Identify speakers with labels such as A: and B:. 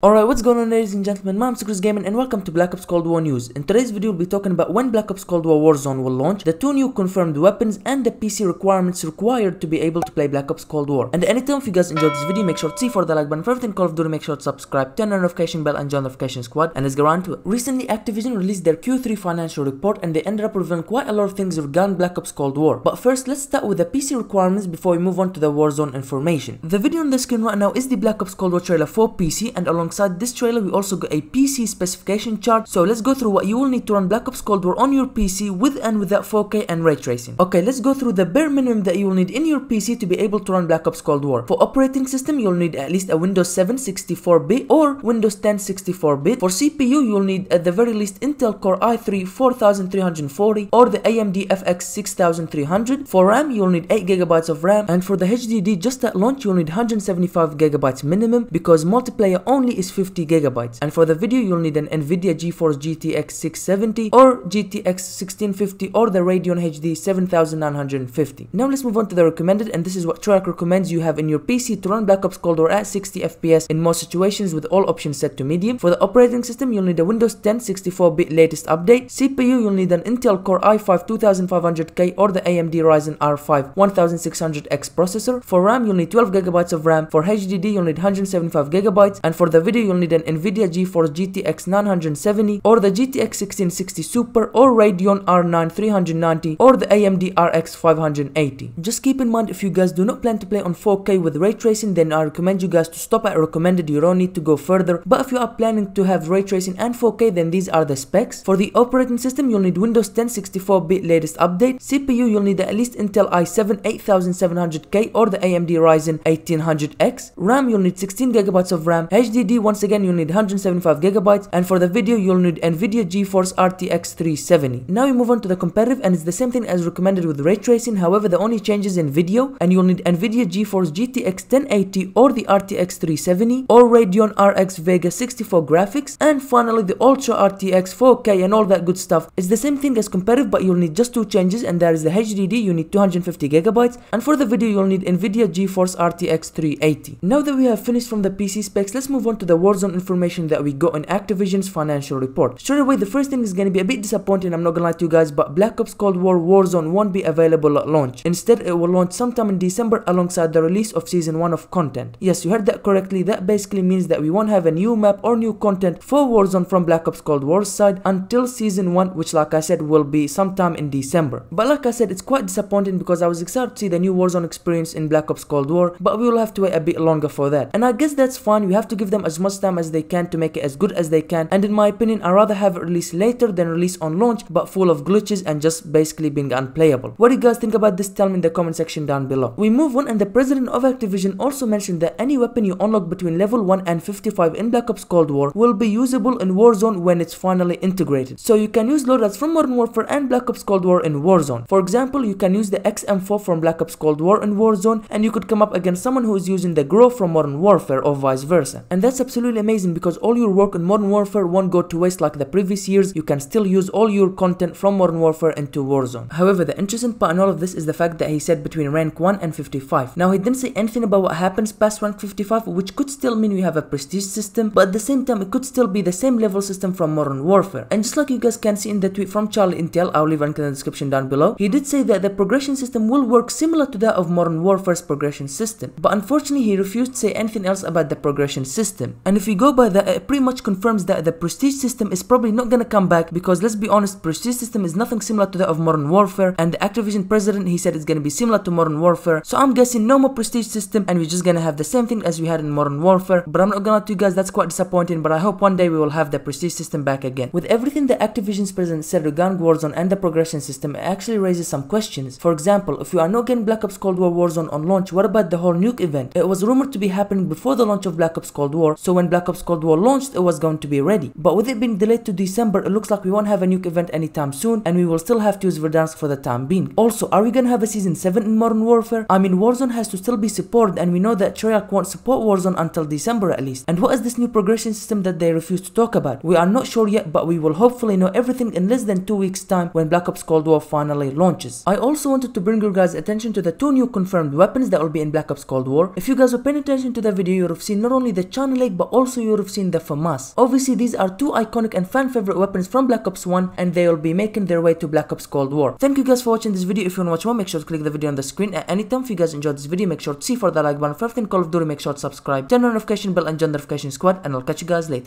A: Alright, what's going on ladies and gentlemen, my name is Chris Gaming and welcome to Black Ops Cold War News. In today's video we'll be talking about when Black Ops Cold War Warzone will launch, the two new confirmed weapons and the PC requirements required to be able to play Black Ops Cold War. And anytime if you guys enjoyed this video, make sure to see for the like button for everything Call of Duty, make sure to subscribe, turn on notification bell and join the notification squad. And let's get on it. Recently Activision released their Q3 financial report and they ended up revealing quite a lot of things regarding Black Ops Cold War. But first let's start with the PC requirements before we move on to the Warzone information. The video on the screen right now is the Black Ops Cold War trailer for PC and alongside this trailer we also got a PC specification chart. So let's go through what you will need to run Black Ops Cold War on your PC with and without 4K and ray tracing. Okay, let's go through the bare minimum that you will need in your PC to be able to run Black Ops Cold War. For operating system, you'll need at least a Windows 7 64-bit or Windows 10 64-bit. For CPU, you'll need at the very least Intel Core i3 4340 or the AMD FX 6300. For RAM, you'll need 8GB of RAM and for the HDD just at launch, you'll need 175GB minimum because multiplayer only is 50GB and for the video you'll need an Nvidia GeForce GTX 670 or GTX 1650 or the Radeon HD 7950. Now let's move on to the recommended and this is what Treyarch recommends you have in your PC to run Black Ops Cold War at 60 FPS in most situations with all options set to medium. For the operating system you'll need a Windows 10 64-bit latest update. CPU you'll need an Intel Core i5 2500K or the AMD Ryzen R5 1600X processor. For RAM you'll need 12GB of RAM. For HDD you'll need 175GB and for the video you'll need an Nvidia GeForce GTX 970 or the GTX 1660 Super or Radeon R9 390 or the AMD RX 580. Just keep in mind if you guys do not plan to play on 4K with ray tracing then I recommend you guys to stop at recommended you don't need to go further but if you are planning to have ray tracing and 4K then these are the specs. For the operating system you'll need Windows 10 64-bit latest update. CPU you'll need at least Intel i7 8700K or the AMD Ryzen 1800X. RAM you'll need 16GB of RAM. HDD once again you'll need 175 gigabytes and for the video you'll need Nvidia GeForce RTX 370. Now we move on to the competitive and it's the same thing as recommended with ray tracing however the only changes in video and you'll need Nvidia GeForce GTX 1080 or the RTX 370 or Radeon RX Vega 64 graphics and finally the Ultra RTX 4K and all that good stuff. It's the same thing as competitive but you'll need just two changes and that is the HDD you need 250 gigabytes and for the video you'll need Nvidia GeForce RTX 380. Now that we have finished from the PC specs let's move on to the Warzone information that we got in Activision's financial report. Straight away, the first thing is going to be a bit disappointing, I'm not gonna lie to you guys, but Black Ops Cold War Warzone won't be available at launch. Instead, it will launch sometime in December alongside the release of Season 1 of content. Yes, you heard that correctly, that basically means that we won't have a new map or new content for Warzone from Black Ops Cold War's side until Season 1, which like I said will be sometime in December. But like I said, it's quite disappointing because I was excited to see the new Warzone experience in Black Ops Cold War, but we will have to wait a bit longer for that. And I guess that's fine, we have to give them as much time as they can to make it as good as they can and in my opinion I rather have it released later than release on launch but full of glitches and just basically being unplayable. What do you guys think about this? Tell me in the comment section down below. We move on and the president of Activision also mentioned that any weapon you unlock between level 1 and 55 in Black Ops Cold War will be usable in Warzone when it's finally integrated. So you can use loadouts from Modern Warfare and Black Ops Cold War in Warzone. For example, you can use the XM4 from Black Ops Cold War in Warzone and you could come up against someone who is using the Grau from Modern Warfare or vice versa. And that's absolutely amazing because all your work in Modern Warfare won't go to waste like the previous years, you can still use all your content from Modern Warfare into Warzone. However, the interesting part in all of this is the fact that he said between rank 1 and 55. Now he didn't say anything about what happens past rank 55, which could still mean we have a prestige system, but at the same time it could still be the same level system from Modern Warfare. And just like you guys can see in the tweet from Charlie Intel, I'll leave a link in the description down below, he did say that the progression system will work similar to that of Modern Warfare's progression system. But unfortunately he refused to say anything else about the progression system. And if we go by that, it pretty much confirms that the prestige system is probably not gonna come back because let's be honest, prestige system is nothing similar to that of Modern Warfare and the Activision president he said it's gonna be similar to Modern Warfare. So I'm guessing no more prestige system and we're just gonna have the same thing as we had in Modern Warfare. But I'm not gonna to you guys that's quite disappointing but I hope one day we will have the prestige system back again. With everything the Activision's president said regarding Warzone and the progression system it actually raises some questions. For example, if we are not getting Black Ops Cold War Warzone on launch, what about the whole nuke event? It was rumored to be happening before the launch of Black Ops Cold War so when Black Ops Cold War launched it was going to be ready. But with it being delayed to December it looks like we won't have a nuke event anytime soon and we will still have to use Verdansk for the time being. Also, are we gonna have a season 7 in Modern Warfare? I mean Warzone has to still be supported and we know that Treyarch won't support Warzone until December at least. And what is this new progression system that they refuse to talk about? We are not sure yet but we will hopefully know everything in less than 2 weeks time when Black Ops Cold War finally launches. I also wanted to bring your guys attention to the two new confirmed weapons that will be in Black Ops Cold War. If you guys were paying attention to the video you would have seen not only the China But also you would have seen the FAMAS. Obviously, these are two iconic and fan favorite weapons from Black Ops 1 and they will be making their way to Black Ops Cold War. Thank you guys for watching this video. If you want to watch more, make sure to click the video on the screen at any time. If you guys enjoyed this video, make sure to see for the like button. For everything Call of Duty, make sure to subscribe, turn on notification bell and join the notification squad and I'll catch you guys later.